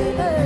Hey.